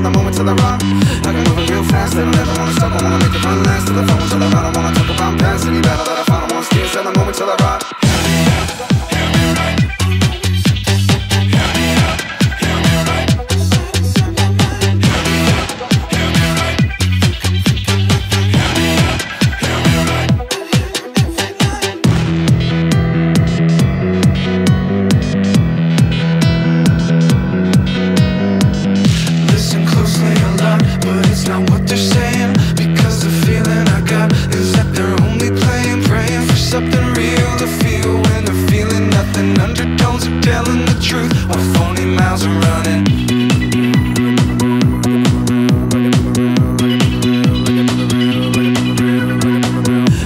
set the moment till I rock. I got moving real fast, they don't ever wanna stop. I wanna make it run last to the phone till I run. Feel when they're feeling nothing. Undertones are telling the truth while phony mouths are running.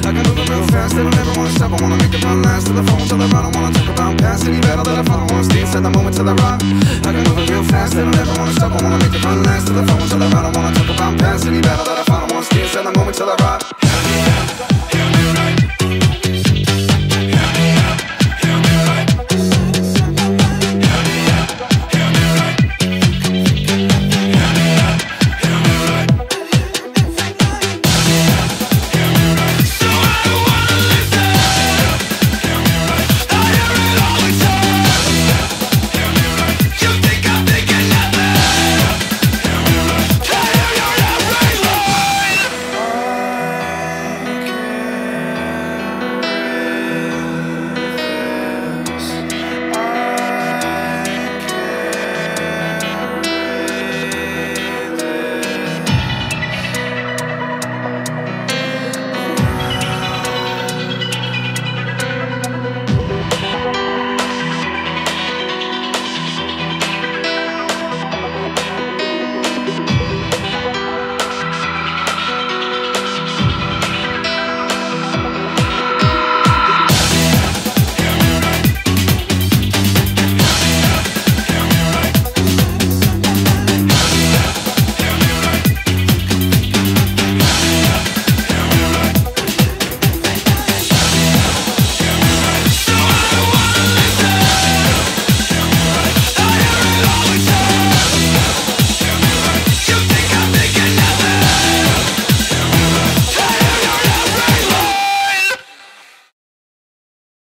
I got moving real fast, they don't ever wanna stop. I wanna make it run last to the phone till I. I wanna talk about past any battle that I fought. I wanna the moment till I rock. I got moving real fast, they don't ever wanna stop. I wanna make it run last to the phone till I. I wanna talk about past any battle that I fought. I wanna the moment till I rock.